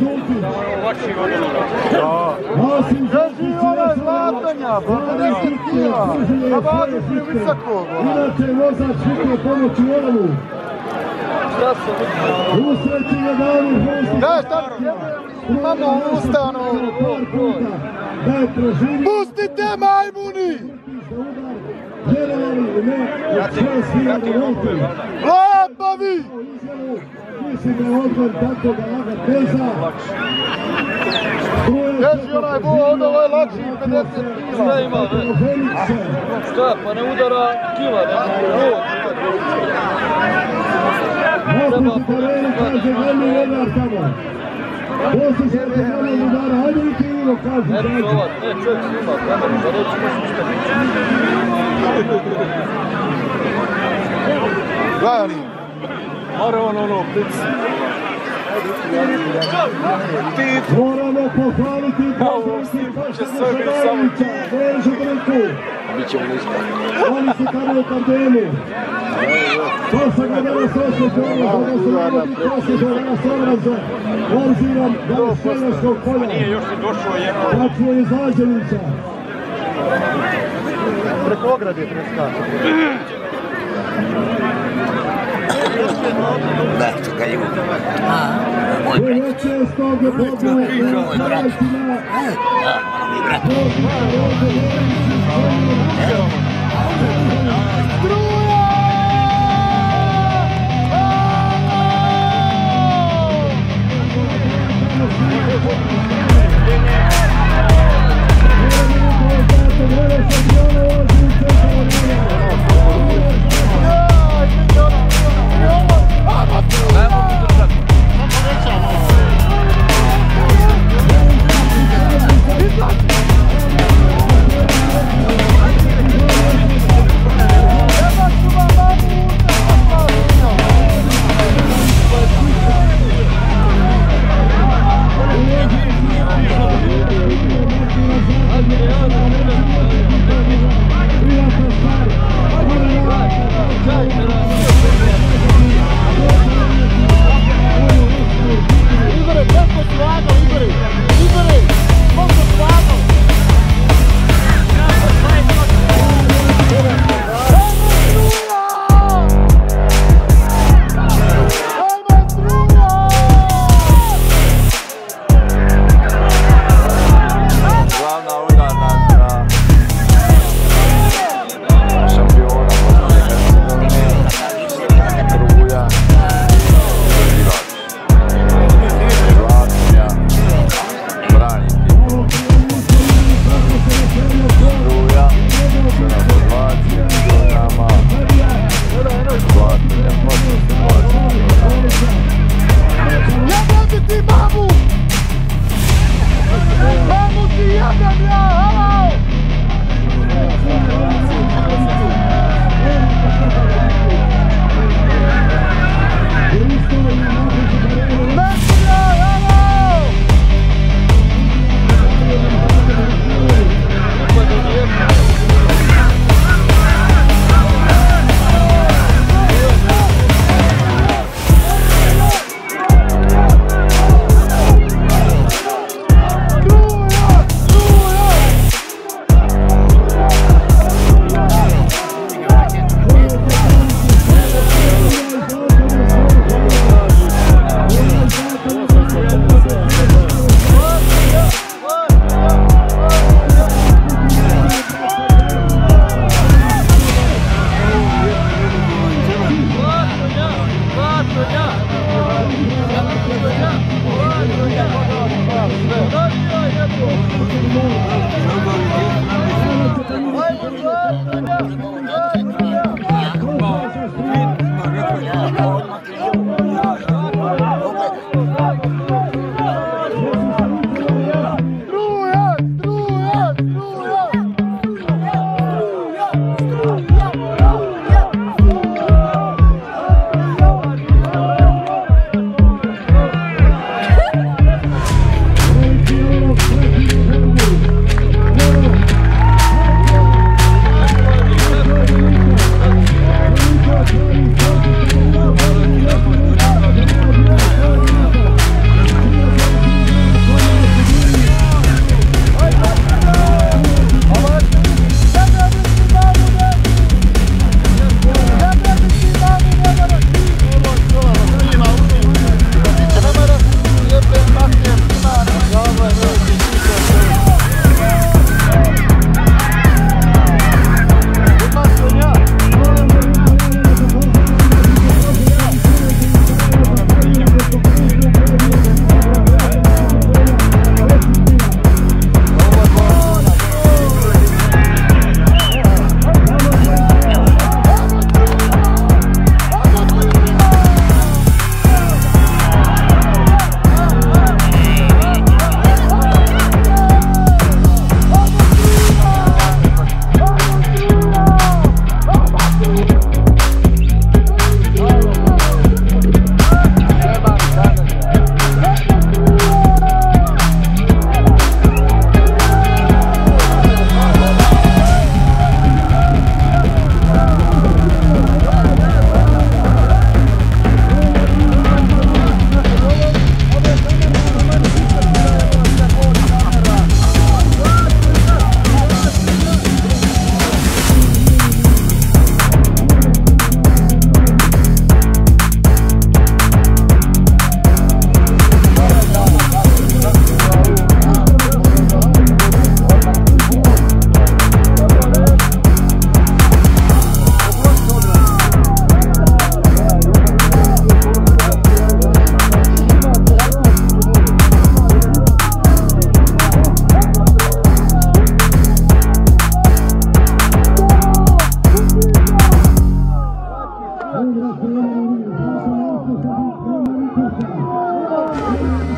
Zulti? Asim Zulti Drži ona zlatanja, 50 kila, na bazi visokog. Inače vozač hitne pomoći Oravu. Usreći je Davor Hostic. Daj, šta imamo usta. Par puta da je preživio. Pustite majmuni! Vjerovali ili ne, od 6000 volti. Lapavi! Da je odmor tako da laga teza. Drži onaj bu, onda ovo je lakši 50 kila. Šta ima, ne? Šta, pa ne udara kila, ne? Naputi terenu, kaže glavni vodar tamo. Poslije se od glavnog udara, hajde vi krivo, kaže Ne provat, ne čovjek snima kameru, za reći možeš ništa. Gledali. Mora on ono, pic. Moramo pohvaliti Božanski Pašta Žabanovića, Božu Brku. Bićemo na ispravi. Oni su tamo u tandemu. To se ga danas osjećamo, da se navodi posjeća danas obraze, obzirom da je Šeljaškog polja. Nije još ni došao jedno. Tačno iz Lađevića. Preko ograde preskače. Neto ganhou. Moj brat. Moj brat. Moj brat. Gracias. I.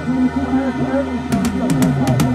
Thank you.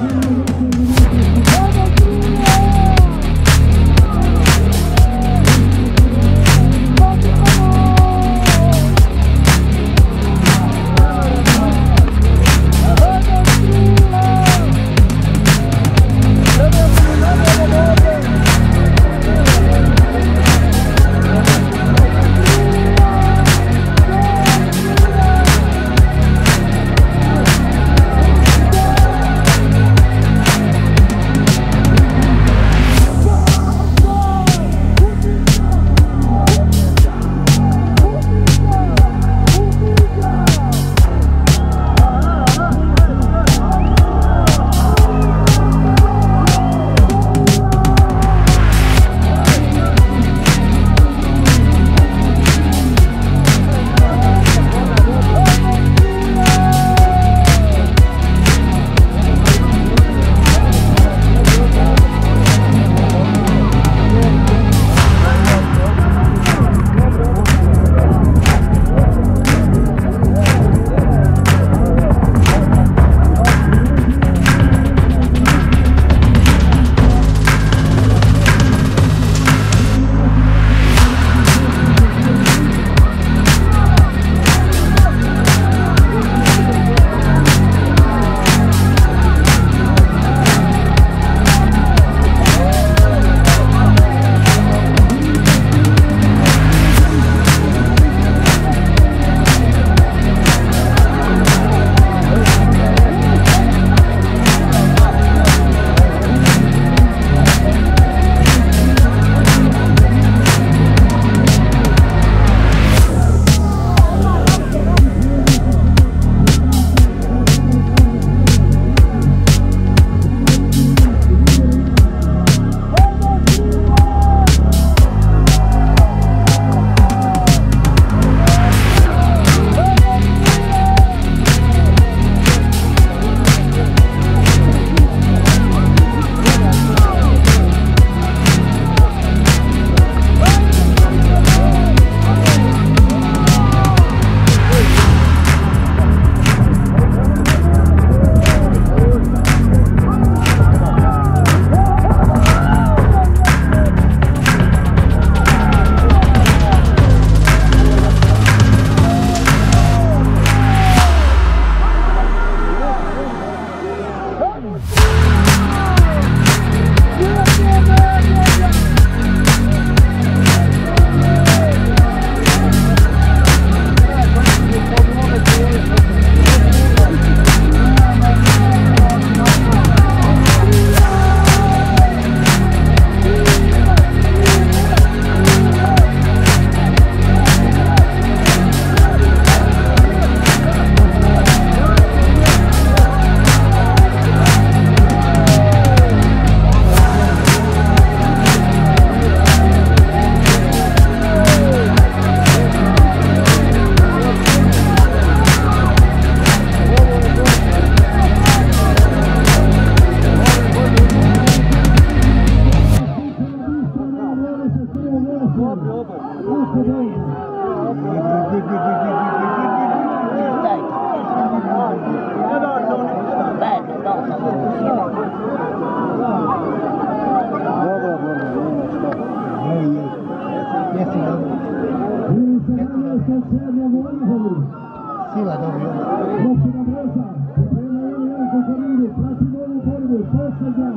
Posljednja,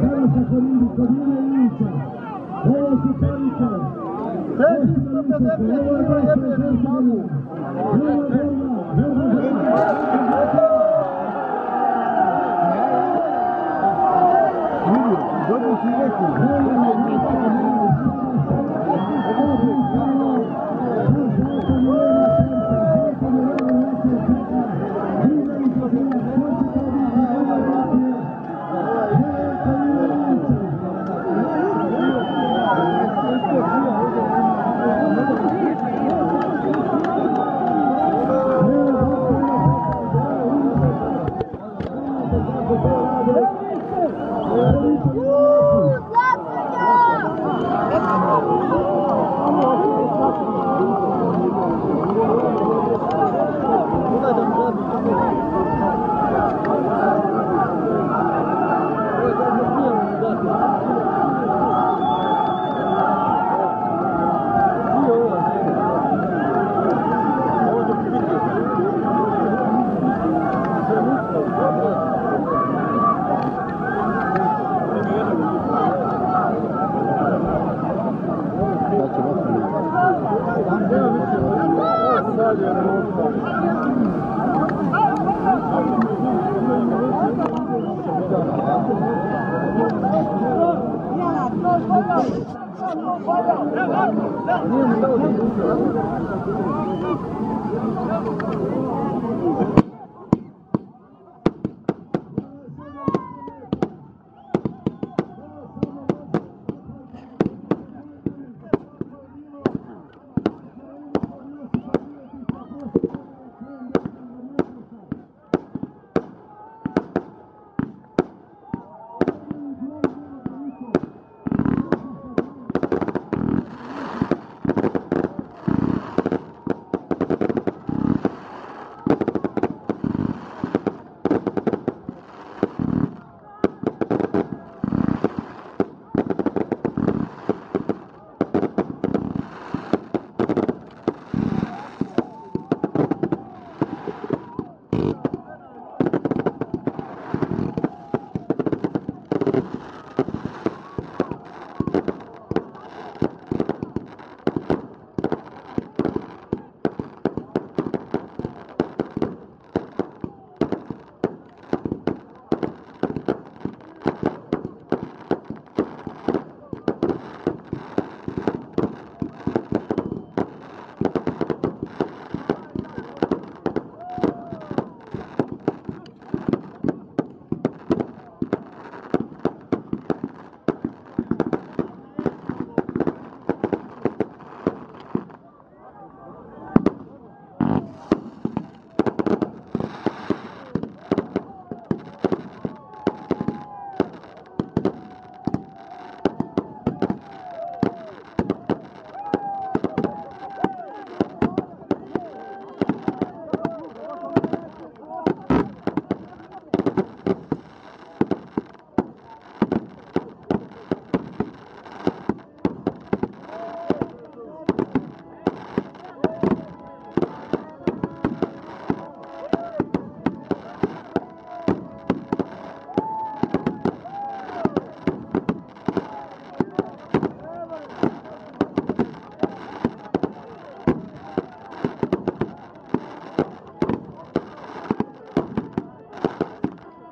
Beroša Korindi, kod Ine Ilića. Ovo su. Treći 150 kilo Thank you.